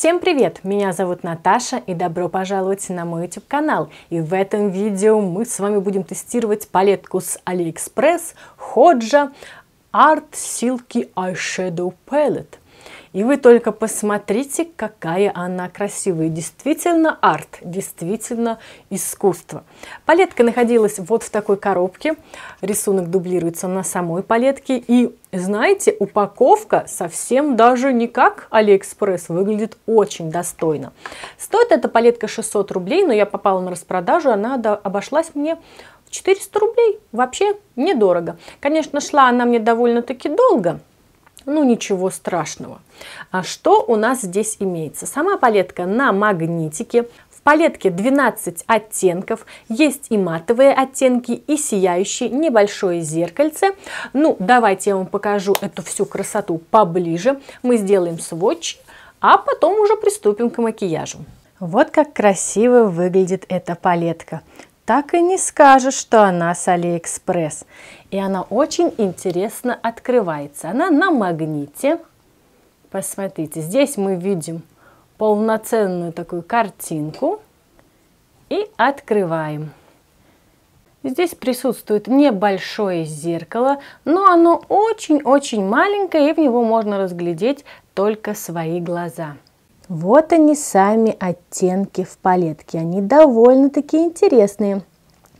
Всем привет! Меня зовут Наташа и добро пожаловать на мой YouTube канал. И в этом видео мы с вами будем тестировать палетку с AliExpress HOJO Art Silky Eyeshadow Palette. И вы только посмотрите, какая она красивая. Действительно арт, действительно искусство. Палетка находилась вот в такой коробке. Рисунок дублируется на самой палетке. И знаете, упаковка совсем даже не как Алиэкспресс, выглядит очень достойно. Стоит эта палетка 600 рублей, но я попала на распродажу, она обошлась мне 400 рублей. Вообще недорого. Конечно, шла она мне довольно-таки долго, ну, ничего страшного. А что у нас здесь имеется? Сама палетка на магнитике. В палетке 12 оттенков, есть и матовые оттенки, и сияющие, небольшое зеркальце. Ну, давайте я вам покажу эту всю красоту поближе. Мы сделаем сводч, а потом уже приступим к макияжу. Вот как красиво выглядит эта палетка так и не скажешь, что она с Алиэкспресс. И она очень интересно открывается. Она на магните. Посмотрите, здесь мы видим полноценную такую картинку. И открываем. Здесь присутствует небольшое зеркало, но оно очень-очень маленькое, и в него можно разглядеть только свои глаза. Вот они сами оттенки в палетке. Они довольно-таки интересные.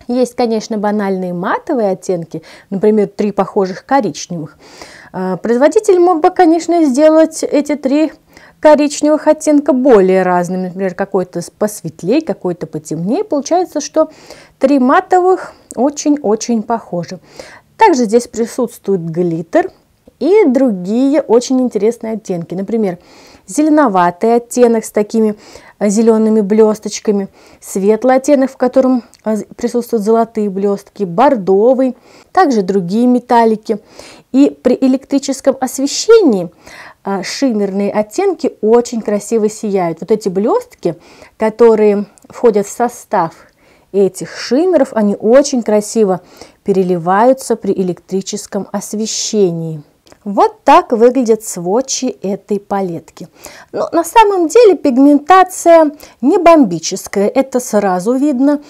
Есть, конечно, банальные матовые оттенки, например, три похожих коричневых. А, производитель мог бы, конечно, сделать эти три коричневых оттенка более разными, например, какой-то посветлее, какой-то потемнее. Получается, что три матовых очень-очень похожи. Также здесь присутствует глиттер и другие очень интересные оттенки. Например, зеленоватый оттенок с такими э, зелеными блесточками, светлый оттенок, в котором э, присутствуют золотые блестки, бордовый, также другие металлики. И при электрическом освещении э, шиммерные оттенки очень красиво сияют. Вот эти блестки, которые входят в состав этих шиммеров, они очень красиво переливаются при электрическом освещении. Вот так выглядят сводчи этой палетки. Но на самом деле пигментация не бомбическая, это сразу видно.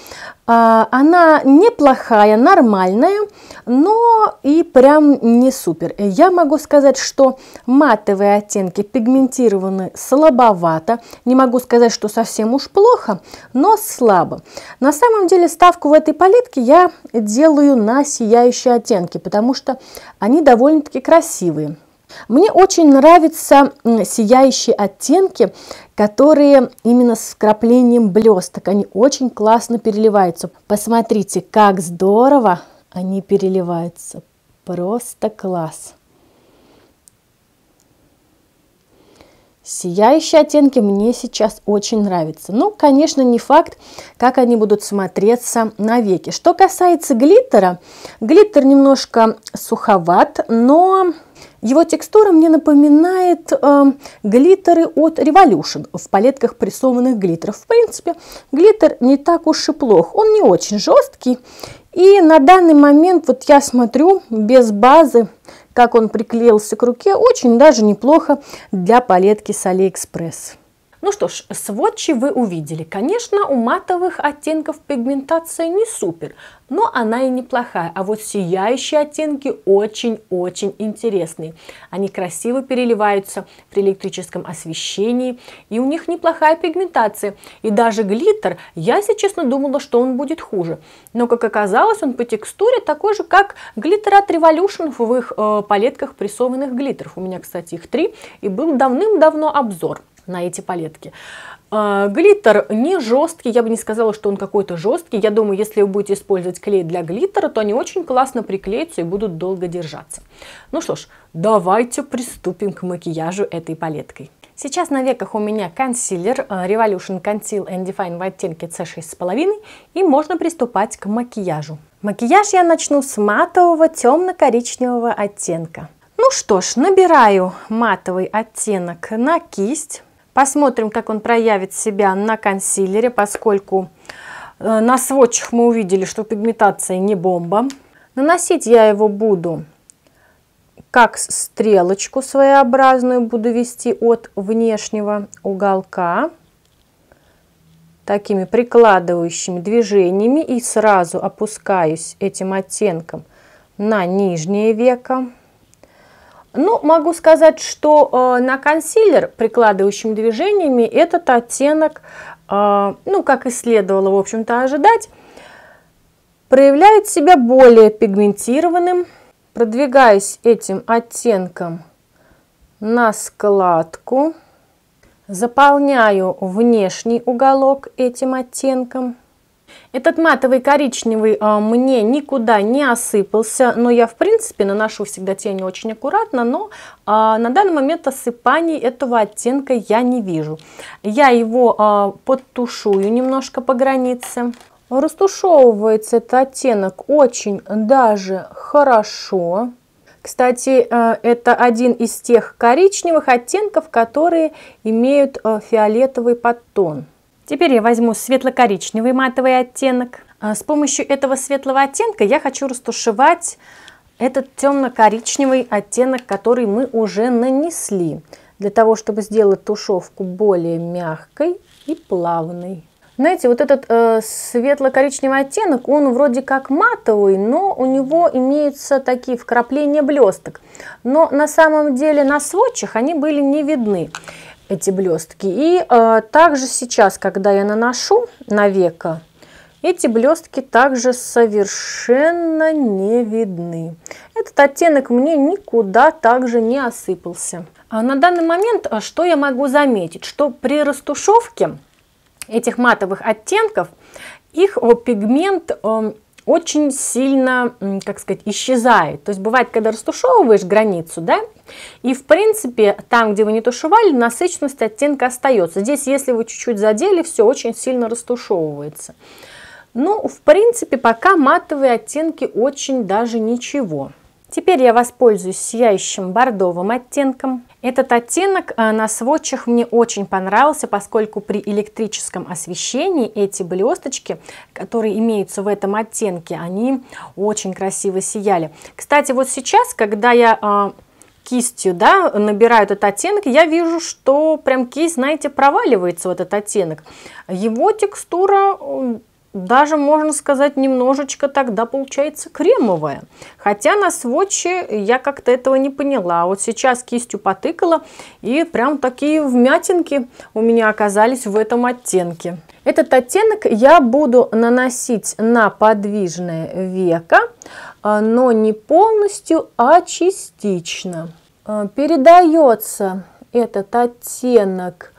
А, она неплохая, нормальная, но и прям не супер. Я могу сказать, что матовые оттенки пигментированы слабовато. Не могу сказать, что совсем уж плохо, но слабо. На самом деле ставку в этой палетке я делаю на сияющие оттенки, потому что они довольно-таки красивые. Мне очень нравятся сияющие оттенки, которые именно с вкраплением блесток. Они очень классно переливаются. Посмотрите, как здорово они переливаются. Просто класс. Сияющие оттенки мне сейчас очень нравятся. Ну, конечно, не факт, как они будут смотреться на веки. Что касается глиттера, глиттер немножко суховат, но его текстура мне напоминает э, глиттеры от Revolution в палетках прессованных глиттеров. В принципе, глиттер не так уж и плох. Он не очень жесткий. И на данный момент, вот я смотрю, без базы, как он приклеился к руке, очень даже неплохо для палетки с AliExpress. Ну что ж, сводчи вы увидели. Конечно, у матовых оттенков пигментация не супер, но она и неплохая. А вот сияющие оттенки очень-очень интересные. Они красиво переливаются при электрическом освещении, и у них неплохая пигментация. И даже глиттер, я, если честно, думала, что он будет хуже. Но, как оказалось, он по текстуре такой же, как глиттер от Revolution в их э, палетках прессованных глиттеров. У меня, кстати, их три, и был давным-давно обзор на эти палетки. А, глиттер не жесткий, я бы не сказала, что он какой-то жесткий. Я думаю, если вы будете использовать клей для глиттера, то они очень классно приклеятся и будут долго держаться. Ну что ж, давайте приступим к макияжу этой палеткой. Сейчас на веках у меня консилер а, Revolution Conceal and Define в оттенке C6,5 и можно приступать к макияжу. Макияж я начну с матового темно-коричневого оттенка. Ну что ж, набираю матовый оттенок на кисть. Посмотрим, как он проявит себя на консилере, поскольку э, на сводчах мы увидели, что пигментация не бомба. Наносить я его буду как стрелочку своеобразную буду вести от внешнего уголка такими прикладывающими движениями и сразу опускаюсь этим оттенком на нижнее веко. Ну, могу сказать, что э, на консилер прикладывающими движениями этот оттенок, э, ну, как и следовало, в общем-то, ожидать, проявляет себя более пигментированным. Продвигаюсь этим оттенком на складку. Заполняю внешний уголок этим оттенком. Этот матовый коричневый а, мне никуда не осыпался, но я в принципе наношу всегда тени очень аккуратно, но а, на данный момент осыпаний этого оттенка я не вижу. Я его а, подтушую немножко по границе. Растушевывается этот оттенок очень даже хорошо. Кстати, это один из тех коричневых оттенков, которые имеют фиолетовый подтон. Теперь я возьму светло-коричневый матовый оттенок. А с помощью этого светлого оттенка я хочу растушевать этот темно-коричневый оттенок, который мы уже нанесли, для того, чтобы сделать тушевку более мягкой и плавной. Знаете, вот этот э, светло-коричневый оттенок, он вроде как матовый, но у него имеются такие вкрапления блесток. Но на самом деле на сводчах они были не видны, эти блестки. И э, также сейчас, когда я наношу на веко, эти блестки также совершенно не видны. Этот оттенок мне никуда также не осыпался. А на данный момент э, что я могу заметить? Что при растушевке этих матовых оттенков, их пигмент эм, очень сильно, как сказать, исчезает. То есть бывает, когда растушевываешь границу, да, и в принципе там, где вы не тушевали, насыщенность оттенка остается. Здесь, если вы чуть-чуть задели, все очень сильно растушевывается. Ну, в принципе, пока матовые оттенки очень даже ничего. Теперь я воспользуюсь сияющим бордовым оттенком. Этот оттенок э, на сводчах мне очень понравился, поскольку при электрическом освещении эти блесточки, которые имеются в этом оттенке, они очень красиво сияли. Кстати, вот сейчас, когда я э, кистью да, набираю этот оттенок, я вижу, что прям кисть, знаете, проваливается в этот оттенок. Его текстура даже, можно сказать, немножечко тогда получается кремовая. Хотя на сводче я как-то этого не поняла. А вот сейчас кистью потыкала, и прям такие вмятинки у меня оказались в этом оттенке. Этот оттенок я буду наносить на подвижное веко, а, но не полностью, а частично. А, передается этот оттенок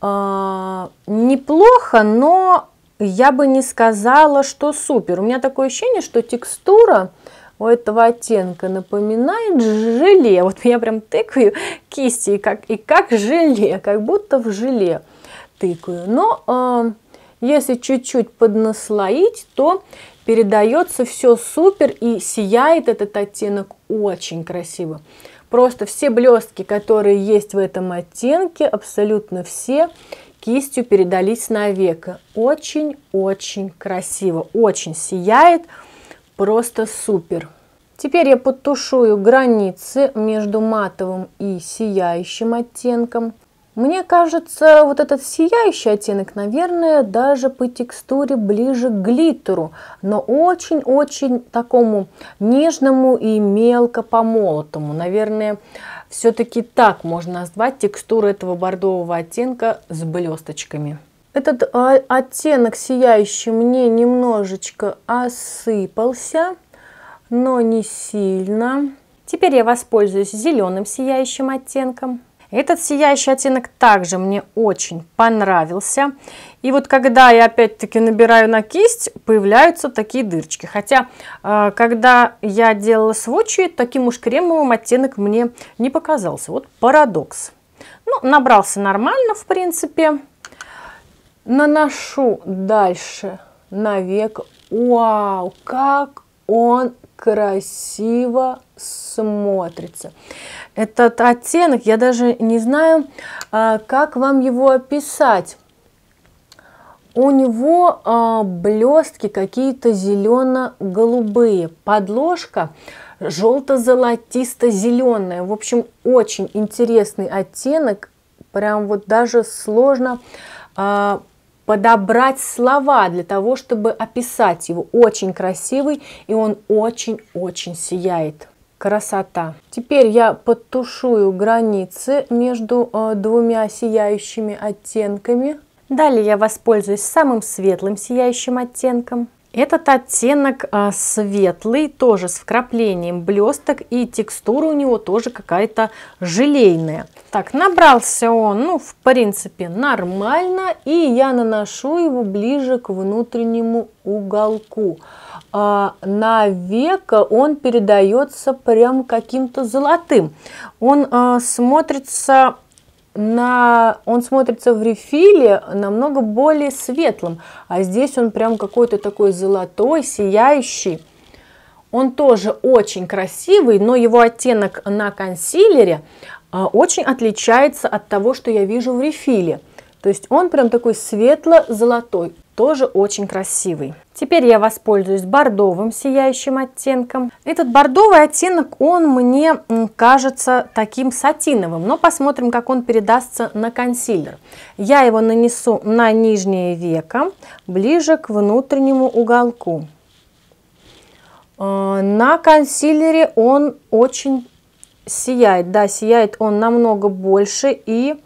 а, неплохо, но я бы не сказала, что супер. У меня такое ощущение, что текстура у этого оттенка напоминает желе. Вот я прям тыкаю кисти и как, и как желе, как будто в желе тыкаю. Но э, если чуть-чуть поднаслоить, то передается все супер и сияет этот оттенок очень красиво. Просто все блестки, которые есть в этом оттенке, абсолютно все, кистью передались на веко. Очень-очень красиво, очень сияет, просто супер. Теперь я подтушую границы между матовым и сияющим оттенком. Мне кажется, вот этот сияющий оттенок, наверное, даже по текстуре ближе к глиттеру, но очень-очень такому нежному и мелко помолотому. Наверное, все-таки так можно назвать текстуру этого бордового оттенка с блесточками. Этот а, оттенок сияющий мне немножечко осыпался, но не сильно. Теперь я воспользуюсь зеленым сияющим оттенком. Этот сияющий оттенок также мне очень понравился. И вот когда я опять-таки набираю на кисть, появляются такие дырочки. Хотя, э, когда я делала сводчи, таким уж кремовым оттенок мне не показался. Вот парадокс. Ну, набрался нормально, в принципе. Наношу дальше на век. Вау, как он красиво смотрится. Этот оттенок, я даже не знаю, а, как вам его описать. У него а, блестки какие-то зелено-голубые. Подложка желто-золотисто-зеленая. В общем, очень интересный оттенок. Прям вот даже сложно э, подобрать слова для того, чтобы описать его. Очень красивый и он очень-очень сияет. Красота. Теперь я подтушую границы между э, двумя сияющими оттенками. Далее я воспользуюсь самым светлым сияющим оттенком. Этот оттенок а, светлый, тоже с вкраплением блесток, и текстура у него тоже какая-то желейная. Так, набрался он, ну, в принципе, нормально, и я наношу его ближе к внутреннему уголку. А, на века он передается прям каким-то золотым. Он а, смотрится на, он смотрится в рефиле намного более светлым, а здесь он прям какой-то такой золотой, сияющий. Он тоже очень красивый, но его оттенок на консилере а, очень отличается от того, что я вижу в рефиле. То есть он прям такой светло-золотой тоже очень красивый. Теперь я воспользуюсь бордовым сияющим оттенком. Этот бордовый оттенок, он мне кажется таким сатиновым, но посмотрим, как он передастся на консилер. Я его нанесу на нижнее веко, ближе к внутреннему уголку. Э, на консилере он очень сияет, да, сияет он намного больше и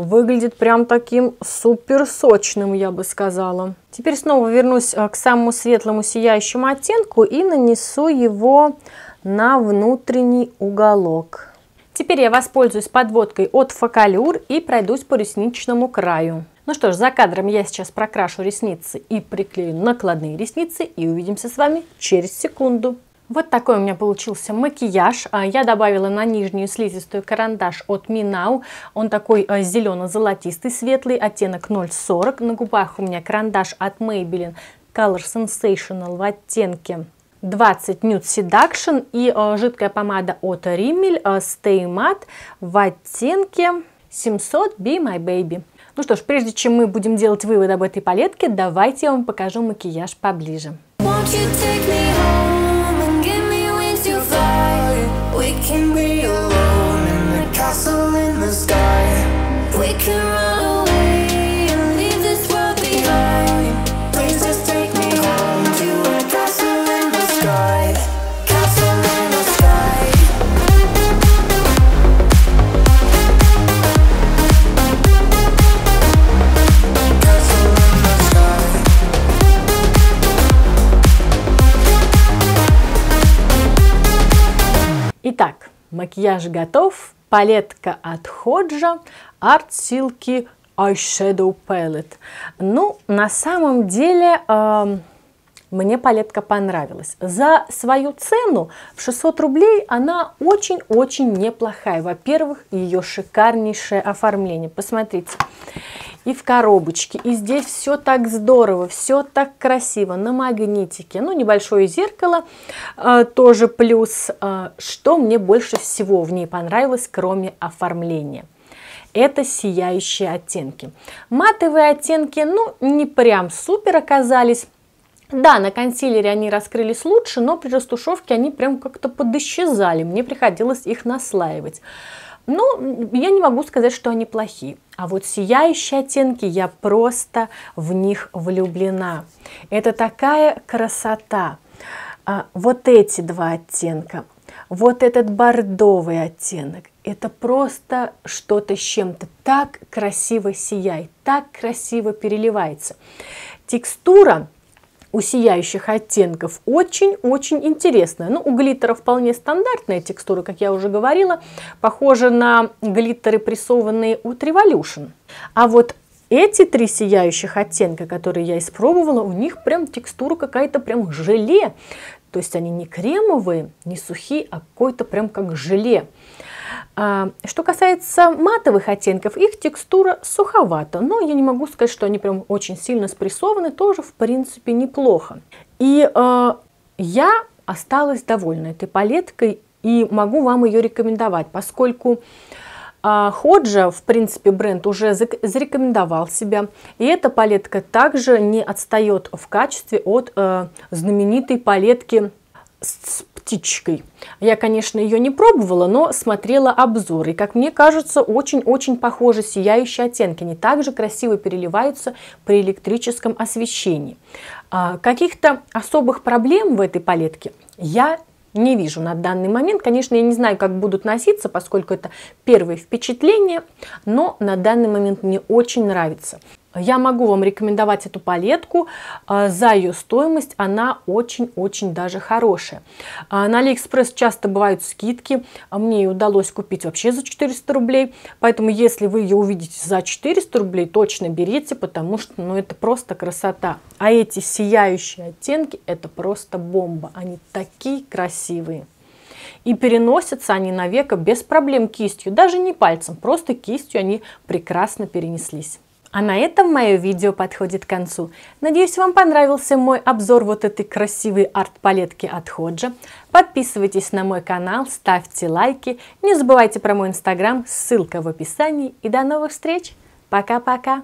Выглядит прям таким супер сочным, я бы сказала. Теперь снова вернусь э, к самому светлому сияющему оттенку и нанесу его на внутренний уголок. Теперь я воспользуюсь подводкой от Фокалюр и пройдусь по ресничному краю. Ну что ж, за кадром я сейчас прокрашу ресницы и приклею накладные ресницы и увидимся с вами через секунду. Вот такой у меня получился макияж. А, я добавила на нижнюю слизистую карандаш от Минау. Он такой а, зелено-золотистый, светлый, оттенок 0,40. На губах у меня карандаш от Maybelline Color Sensational в оттенке 20 Nude Seduction и э, жидкая помада от Rimmel э, Stay Matte в оттенке 700 Be My Baby. Ну что ж, прежде чем мы будем делать вывод об этой палетке, давайте я вам покажу макияж поближе. Won't you take me home? Can be alone in the castle in the sky. We can run Итак, макияж готов. Палетка от Ходжа Art Silky Eyeshadow Palette. Ну, на самом деле, э, мне палетка понравилась. За свою цену в 600 рублей она очень-очень неплохая. Во-первых, ее шикарнейшее оформление. Посмотрите и в коробочке. И здесь все так здорово, все так красиво, на магнитике. Ну, небольшое зеркало э, тоже плюс. Э, что мне больше всего в ней понравилось, кроме оформления? это сияющие оттенки. Матовые оттенки, ну, не прям супер оказались. Да, на консилере они раскрылись лучше, но при растушевке они прям как-то подисчезали. Мне приходилось их наслаивать. Ну, я не могу сказать, что они плохие. А вот сияющие оттенки, я просто в них влюблена. Это такая красота. А, вот эти два оттенка, вот этот бордовый оттенок, это просто что-то с чем-то. Так красиво сияет, так красиво переливается. Текстура у сияющих оттенков очень-очень интересная. Ну, у глиттера вполне стандартная текстура, как я уже говорила, похожа на глиттеры, прессованные от Revolution. А вот эти три сияющих оттенка, которые я испробовала, у них прям текстура какая-то прям желе. То есть они не кремовые, не сухие, а какой-то прям как желе. А, что касается матовых оттенков, их текстура суховата, но я не могу сказать, что они прям очень сильно спрессованы, тоже в принципе неплохо. И э, я осталась довольна этой палеткой и могу вам ее рекомендовать, поскольку Ходжа, в принципе, бренд уже зарекомендовал себя. И эта палетка также не отстает в качестве от э, знаменитой палетки птичкой. Я, конечно, ее не пробовала, но смотрела обзор. И, как мне кажется, очень-очень похожи сияющие оттенки. Они также красиво переливаются при электрическом освещении. А, каких-то особых проблем в этой палетке я не вижу на данный момент. Конечно, я не знаю, как будут носиться, поскольку это первое впечатление, но на данный момент мне очень нравится. Я могу вам рекомендовать эту палетку а, за ее стоимость, она очень-очень даже хорошая. А, на Алиэкспресс часто бывают скидки, а мне ее удалось купить вообще за 400 рублей, поэтому если вы ее увидите за 400 рублей, точно берите, потому что ну, это просто красота. А эти сияющие оттенки, это просто бомба, они такие красивые. И переносятся они на века без проблем кистью, даже не пальцем, просто кистью они прекрасно перенеслись. А на этом мое видео подходит к концу. Надеюсь, вам понравился мой обзор вот этой красивой арт-палетки от Ходжа. Подписывайтесь на мой канал, ставьте лайки. Не забывайте про мой инстаграм, ссылка в описании. И до новых встреч. Пока-пока.